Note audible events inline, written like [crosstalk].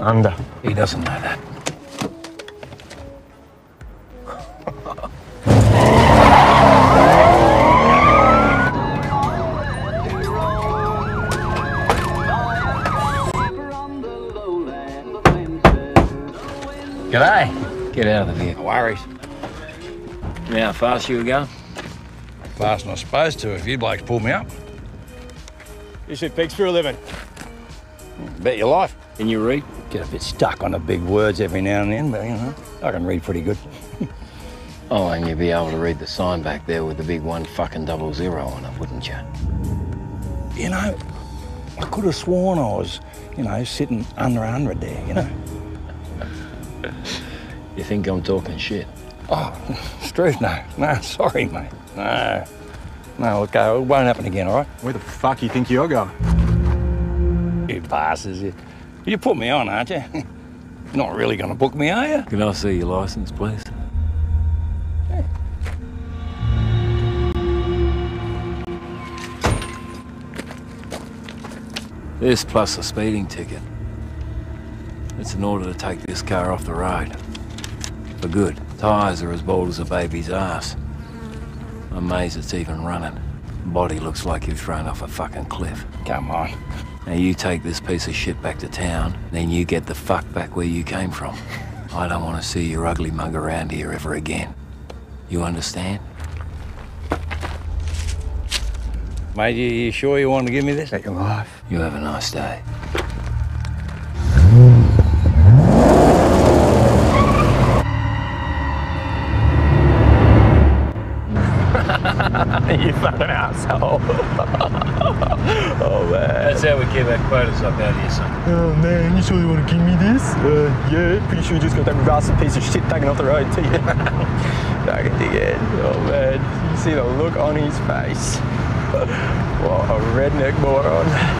under. He doesn't know that. G'day. Get out of here. No worries. You know how fast you were going? Faster than I supposed to if you blokes pulled me up. You should pigs for a living. Bet your life. Can you read? Get a bit stuck on the big words every now and then, but you know, I can read pretty good. [laughs] Oh, and you'd be able to read the sign back there with the big one fucking double zero on it, wouldn't you? You know, I could have sworn I was, you know, sitting under a hundred there, you know. [laughs] You think I'm talking shit? Oh, [laughs] Struth, no. No, sorry, mate. No. No, look, uh, it won't happen again, all right? Where the fuck you think you're going? You bastards. You, you put me on, aren't you? [laughs] Not really going to book me, are you? Can I see your license, please? This plus a speeding ticket. It's in order to take this car off the road. For good. Tires are as bald as a baby's ass. I'm amazed it's even running. Body looks like you've thrown off a fucking cliff. Come on. Now you take this piece of shit back to town, then you get the fuck back where you came from. I don't want to see your ugly mug around here ever again. You understand? Mate, you, you sure you want to give me this? Bet your life. You have a nice day. [laughs] you fucking asshole. [laughs] oh man. That's how we keep our quotas up out here, son. Oh man, you sure you want to give me this? Uh, yeah, pretty sure you just got that rusted piece of shit taken off the road to you. [laughs] Fucking dickhead. Oh man, you see the look on his face. what a redneck moron.